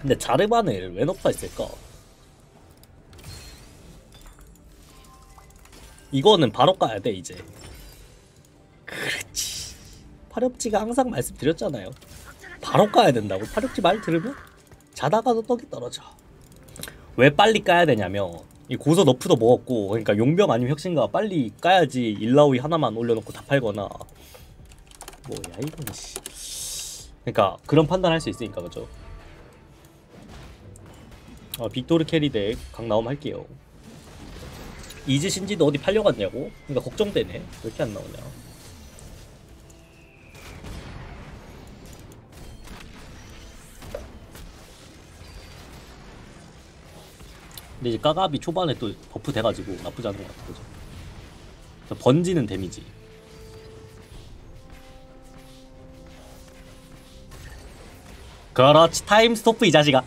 근데 자르반을 왜 넣고 있을까? 이거는 바로 까야 돼 이제. 그렇지. 파렵지가 항상 말씀드렸잖아요. 바로 까야 된다고? 파렵지 말 들으면? 자다가도 떡이 떨어져. 왜 빨리 까야 되냐면 이 고서 너프도 먹었고 그러니까 용병 아니면 혁신가 빨리 까야지 일라오이 하나만 올려놓고 다 팔거나. 뭐야 이건 씨. 그러니까 그런 판단할 수 있으니까 그죠 아 빅토르 carry deck 강나옴 할게요. 이즈 신지도 어디 팔려갔냐고? 그러니까 걱정되네. 왜 이렇게 안 나오냐. 근데 이제 까가비 초반에 또 buff 돼가지고 나쁘지 않은 것 같아 그죠? 번지는 데미지. 그렇지 time stop 이 자식아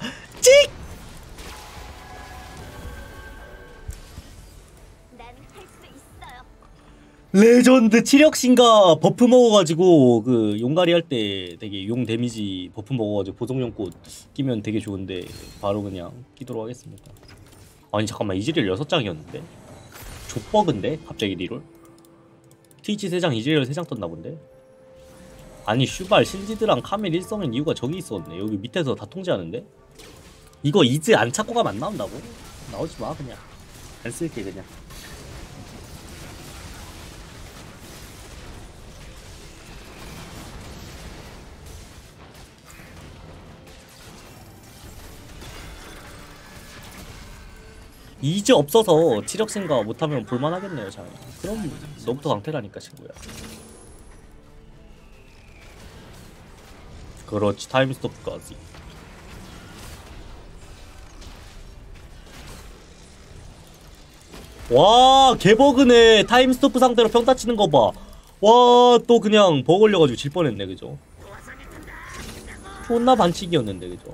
레전드 치력신가 buff 먹어가지고 그 용가리 할 때 되게 용 데미지 buff 먹어가지고 보정용꽃 끼면 되게 좋은데 바로 그냥 끼도록 하겠습니다 아니 잠깐만 이즈리얼 6장이었는데? 족버그인데? 갑자기 reroll? 트위치 3장 이즈리얼 3장 떴나 본데? 아니 슈발 신지드랑 카멜 일성인 이유가 저기 있었네 여기 밑에서 다 통제하는데? 이거 이즈 안 찾고 가면 안 나온다고? 나오지 마 그냥 안 쓸게 그냥 이제 없어서 치력 생각 못하면 볼만하겠네요 장 그럼 너부터 강태라니까 친구야. 그렇지 time stop까지. 와 개버그네. time stop 상태로 평타 치는 거 봐 와 또 그냥 버그 걸려가지고 질 뻔했네 그죠? 존나 반칙이었는데 그죠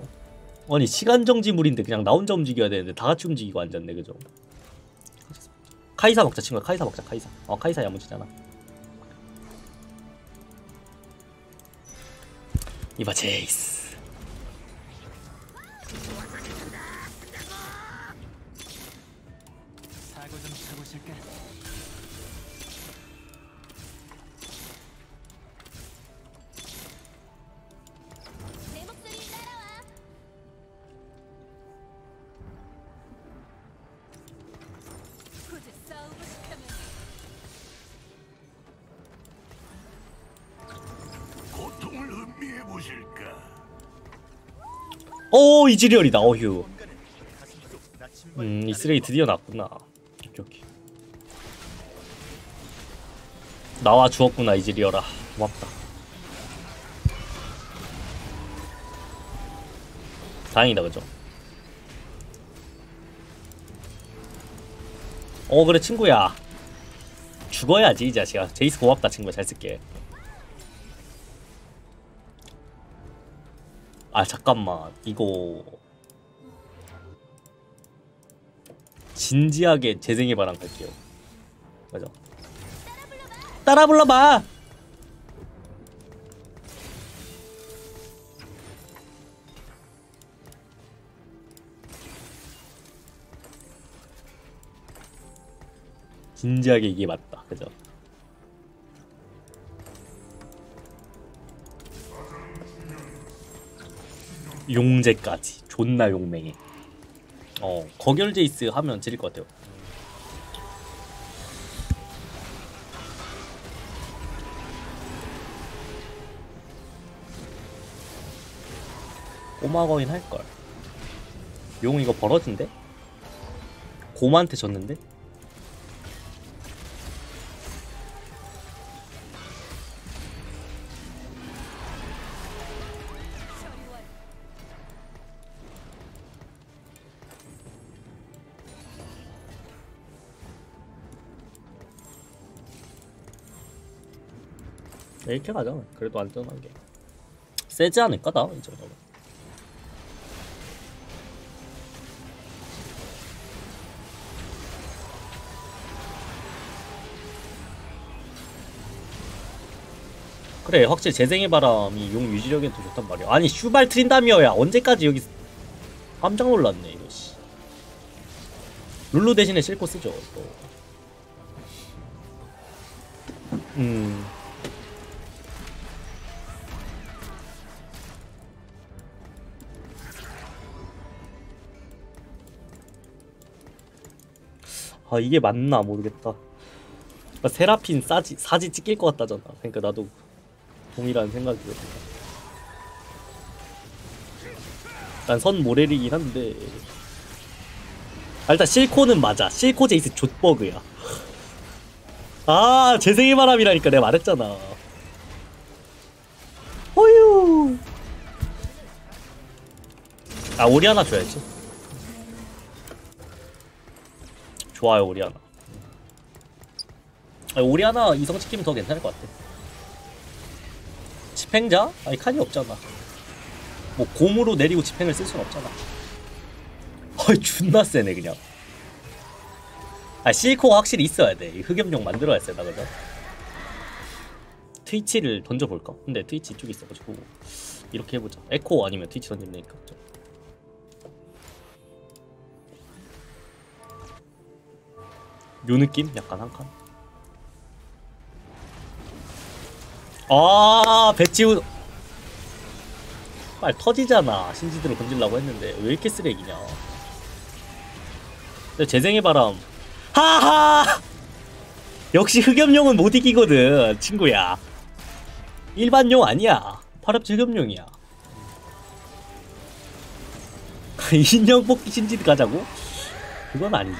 아니 시간 정지물인데 그냥 나 혼자 움직여야 되는데 다 같이 움직이고 앉았네 그죠? 카이사 먹자 친구야. 카이사 먹자 카이사. 어 카이사 야무지잖아. 이봐 제이스 오 이즈리얼이다. 어휴. 음 이스레이 드디어 났구나. 오케이 오케이 나와 주었구나 이즈리얼아. 고맙다. 다행이다 그죠? 어 그래 친구야. 죽어야지 이 자식아. 제이스 고맙다 친구야. 잘 쓸게 아 잠깐만. 이거 진지하게 재생의 바람 갈게요. 맞아. 따라 불러봐! 진지하게 이게 맞다. 그죠 용제까지 존나 용맹해 어 거결 제이스 하면 지릴 것 같아요 꼬마거인 할걸 용 이거 벌어진데? 곰한테 졌는데? 이렇게 가자 그래도 안전하게 세지 않을까 나 이 정도면 그래 확실히 재생의 바람이 용 유지력에 더 좋단 말이야 아니 슈발 트린다미어야 언제까지 여기 깜짝 놀랐네 이거 씨. 룰루 대신에 실코 쓰죠 또. 음. 아 이게 맞나 모르겠다. 그러니까 세라핀 싸지 사지 찍힐 것 같다잖아. 그러니까 나도 동일한 생각이거든. 일단 선 모렐이긴 한데 아, 일단 실코는 맞아. 실코 제이스 좆버그야. 아 재생의 바람이라니까 내가 말했잖아. 어휴. 아 오리아나 줘야지. 좋아요 오리아나. 아, 오리아나 이성 시키면 더 괜찮을 것 같아. 집행자? 아니 칸이 없잖아. 뭐 곰으로 내리고 집행을 쓸 순 없잖아. 어이 존나 세네 그냥. 아 실코가 확실히 있어야 돼. 이 흑염룡 만들어야 세다 그죠? 트위치를 던져볼까? 근데 트위치 이쪽에 있어가지고 이렇게 해보자. 에코 아니면 트위치 던지면 되니까. 요 느낌? 약간 한 칸. 아 배치우 빨 터지잖아. 신지드로 건질라고 했는데 왜 이렇게 쓰레기냐? 재생의 바람. 하하! 역시 흑염룡은 못 이기거든 친구야. 일반용 아니야. 파랍지 흑염룡이야. 인형 뽑기 신지드 가자고? 그건 아니지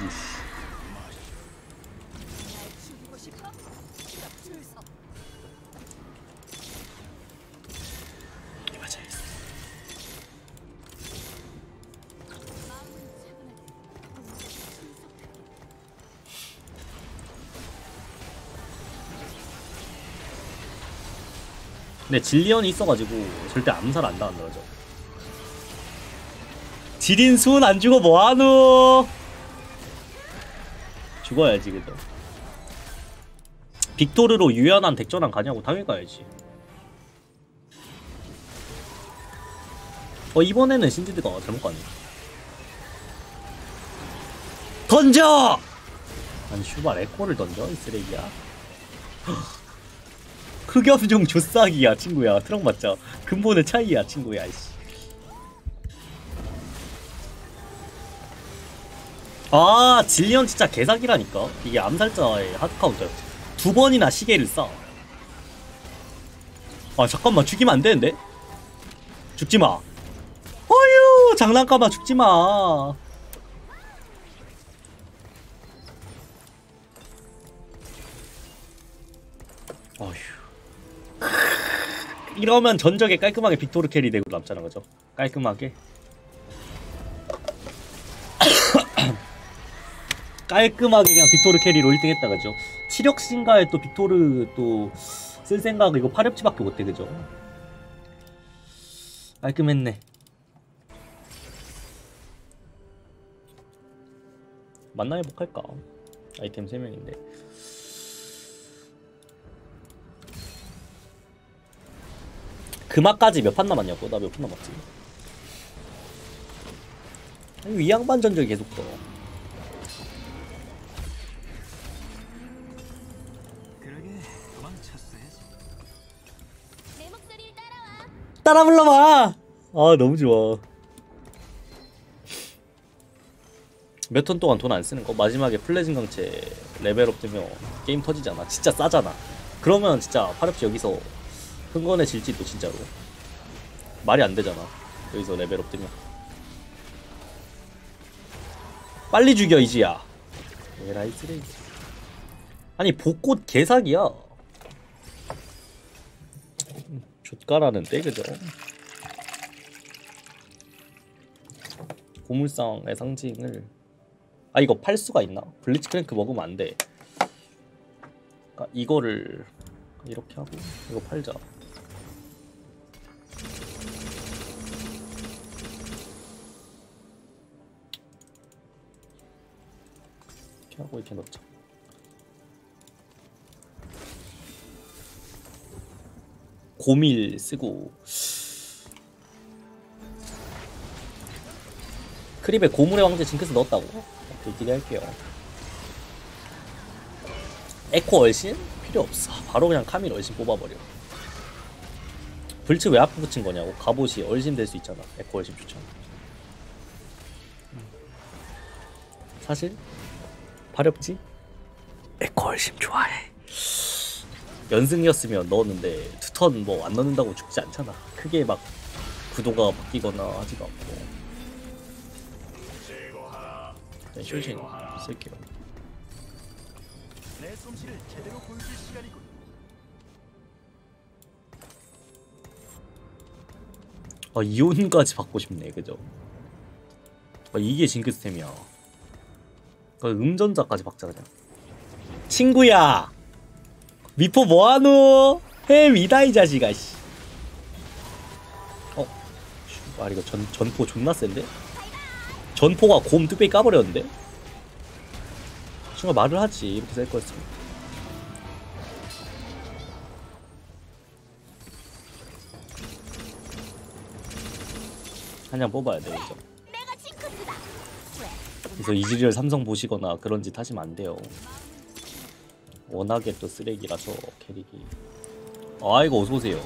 근데 진리언이 있어가지고 절대 암살 안 당한다 그죠. 지린순 안 죽어 뭐하노? 죽어야지 그죠 빅토르로 유연한 덱전환 가냐고 당연히 가야지. 어 이번에는 신지드가 잘못 가네. 던져! 아니 슈발 에코를 던져? 이 쓰레기야 흑염종 조싸기야 친구야. 트럭 맞자 근본의 차이야 친구야 이씨. 아 질리언 진짜 개사기라니까. 이게 암살자의 하드카운터야 두 번이나 시계를 쏴. 아 잠깐만 죽이면 안 되는데? 죽지마. 어휴 장난감아 죽지마 이러면 전적에 깔끔하게 빅토르 carry 되고 남잖아 그죠? 깔끔하게 깔끔하게 그냥 빅토르 carry로 1등 했다 그죠? 치력 신가에 또 빅토르 또 쓸 생각 이거 파렵치밖에 못해 그죠? 깔끔했네 만나 회복할까? 아이템 3명인데 금화까지 몇 판 남았냐고? 나 몇 판 남았지? 아니 이 양반 전적이 계속 떠 그러게 도망쳤어야지. 내 목소리를 따라와. 따라 불러봐. 아 너무 좋아. 몇 턴 동안 돈 안 쓰는 거 마지막에 플래진 강체 레벨업 되면 게임 터지잖아. 진짜 싸잖아. 그러면 진짜 파렵시 여기서 흥건해질지도 진짜로 말이 안 되잖아. 여기서 레벨업 되면 빨리 죽여 이지야. 에라이 쓰레기. 아니 복꽃 개사기야. 좆가라는데 그죠? 고물상의 상징을 아 이거 팔 수가 있나? 블리츠 크랭크 먹으면 안 돼. 그러니까 이거를 이렇게 하고 이거 팔자. 하고 이렇게 넣자. 고밀 쓰고. 크립에 고물의 왕자 징크스 넣었다고? 오케이 기대할게요. 에코 얼심? 필요 없어. 바로 그냥 카밀 얼심 뽑아버려. 블츠 왜 앞에 붙인 거냐고. 갑옷이 얼심 될 수 있잖아. 에코 얼심 좋잖아 사실 에코 얼심 좋아해. 연승이었으면 넣었는데 두 턴 뭐 안 넣는다고 죽지 않잖아. 크게 막 구도가 바뀌거나 하지도 않고. 네, 쇼신 쓸게요. 내 솜씨를 제대로 보여줄 시간이군. 아 이온까지 받고 싶네 그죠? 아 이게 징크스템이야. 아, 음전자까지 박자 그냥 친구야 미포 뭐하노 해 위다 이 자식아 씨 어? 아 이거 전, 전포 존나 센데? 전포가 곰 뚝배기 까버렸는데? 친구가 말을 하지 이렇게 셀 거였으면 한장 뽑아야 돼. 왜? 그래서 이즈리얼 삼성 보시거나 그런 짓 하시면 안 돼요. 워낙에 또 쓰레기라서 캐릭이. 아이고 어서 오세요.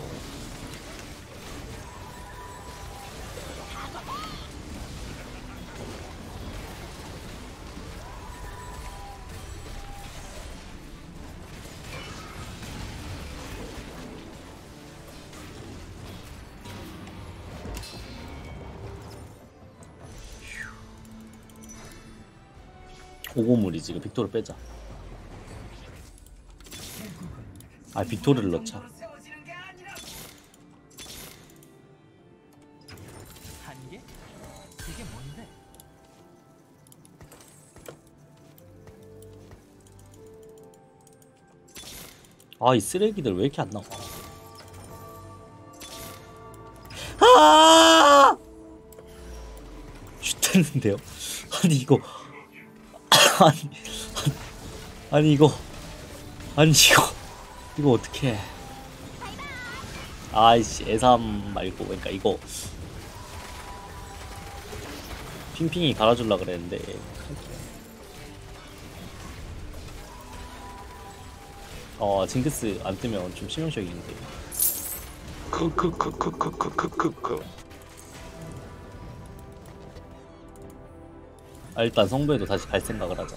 오고물이지. 그 빅토르 빼자. 아 빅토르를 넣자. 아 이 쓰레기들 왜 이렇게 안 나와? 아! 슈트는데요? 아니 이거 아니 아니 이거 아니 이거 이거 어떻게? 아이씨 애삼 말고 그러니까 이거. 핑핑이 갈아줄라 그랬는데. 어 징크스 안 뜨면 좀 실용적인데. 크크크크크크크크 아, 일단 성부에도 다시 갈 생각을 하자.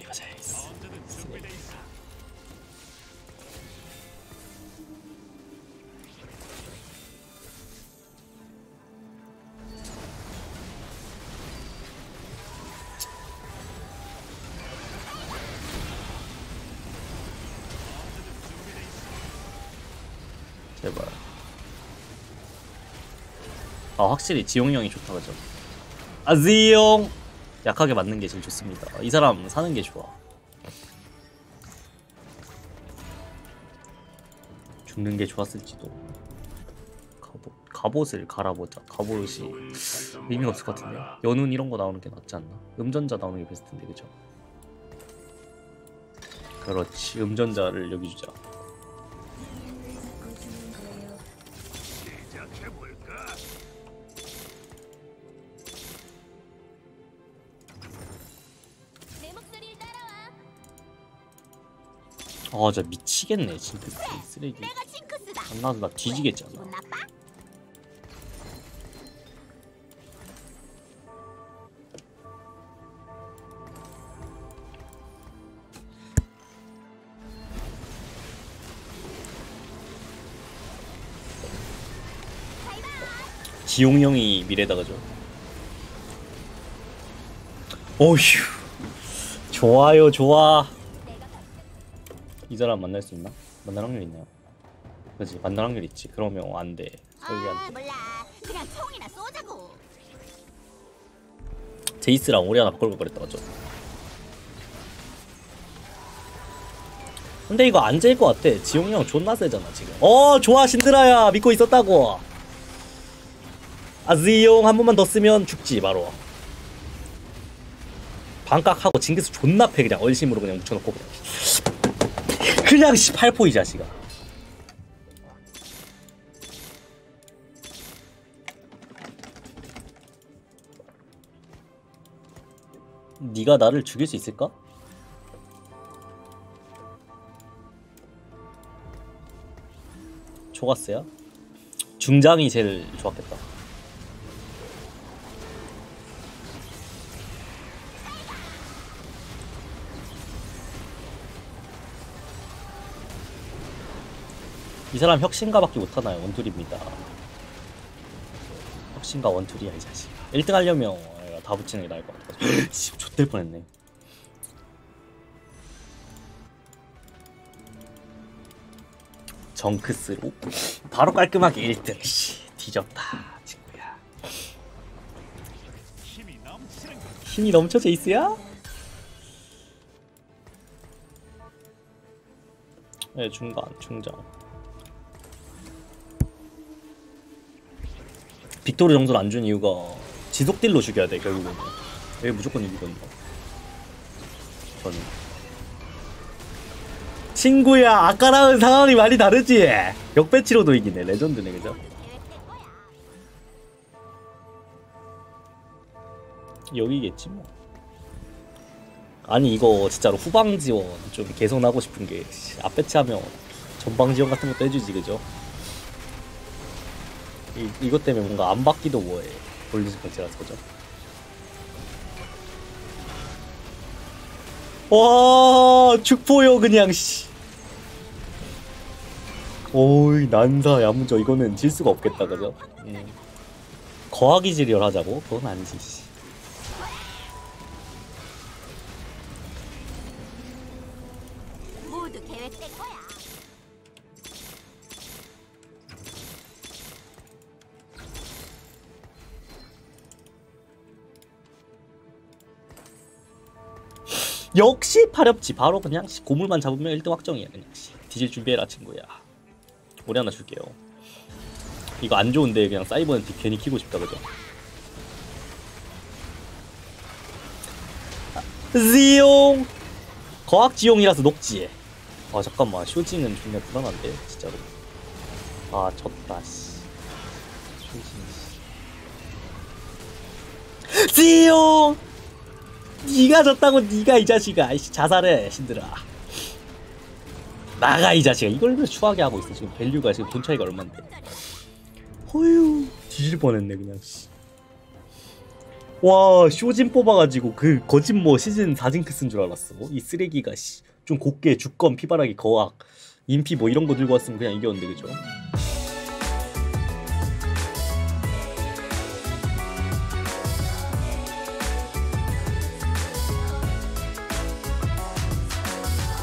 이거 제발. 아 확실히 지용이 형이 좋다 그죠 아지용 약하게 맞는 게 제일 좋습니다. 이 사람 사는 게 좋아. 죽는 게 좋았을지도. 갑옷, 갑옷을 갈아보자. 갑옷이 의미가 없을 것 같은데. 연운 이런 거 나오는 게 낫지 않나? 음전자 나오는 게 베스트인데 그죠? 그렇지. 음전자를 여기 주자. 아, 진짜 미치겠네. 진짜 이 쓰레기. 안 나와도 나 뒤지겠잖아. 기분 나빠? 지용 형이 미래다 그죠? 어휴 좋아요 좋아 이 사람 만날 수 있나? 만날 확률 있나요? 그지 만날 확률 있지 그러면 안돼 아 몰라. 그냥 총이나 쏘자고. 제이스랑 오리아나 바꿀 걸 그랬다 그죠? 근데 이거 안 제일 것 같아 지용이 형 존나 세잖아 지금 어 좋아 신드라야 믿고 있었다고 아지용 한 번만 더 쓰면 죽지 바로 반깍하고 징크스 존나 패 그냥 얼심으로 그냥 묻혀놓고 그냥 그냥 18포 이 자식아 네가 나를 죽일 수 있을까? 좋았어요? 중장이 제일 좋았겠다 이 사람 혁신가밖에 못하나요? 원툴입니다. 혁신가 원툴이야 이 자식. 1등 하려면 다 붙이는 게 나을 것 같아. 씨, 좆될 뻔했네. 정크스로 바로 깔끔하게 1등. 씨, 뒤졌다. 힘이 넘쳐 제이스야? 네 중간 중장. 빅토르 정도는 안준 이유가 지속 딜로 죽여야 돼 결국은. 여기 무조건 이기거든요. 저는. 친구야 아까랑은 상황이 많이 다르지? 역배치로도 이기네 레전드네 그죠? 여기겠지 뭐. 아니 이거 진짜로 후방 지원 좀 개선하고 싶은 게 씨, 앞 배치하면 전방 지원 같은 것도 해주지 그죠? 이, 이것 때문에 뭔가 안 받기도 뭐해 볼리즈 배치라서 그죠? 와 축포요 그냥 씨. 오이 난사 야무져 이거는 질 수가 없겠다 그죠? 음. 거하기 지리얼 하자고? 그건 아니지 씨. 역시 파렵지. 바로 그냥 씨, 고물만 잡으면 1등 확정이야 그냥 씨. 뒤질 준비해라 친구야. 오래 하나 줄게요. 이거 안 좋은데 그냥 사이버는 뒤 괜히 키고 싶다 그죠? 지용! 거학지용이라서 녹지 아 잠깐만. 쇼징은 존나 불안한데 진짜로. 아 졌다 씨. 쇼징 씨. 지용 네가 졌다고 네가 이 자식아. 이씨 자살해 신들아. 나가 이 자식아. 이걸 왜 추하게 하고 있어? 지금 밸류가 지금 돈 차이가 얼만데. 어휴 뒤질 뻔했네 그냥 씨. 와 쇼진 뽑아가지고 그 거짓뭐 시즌 4징크스인 줄 알았어. 이 쓰레기가 씨. 좀 곱게 주권 피바라기 거악 인피 뭐 이런 거 들고 왔으면 그냥 이겼는데 그죠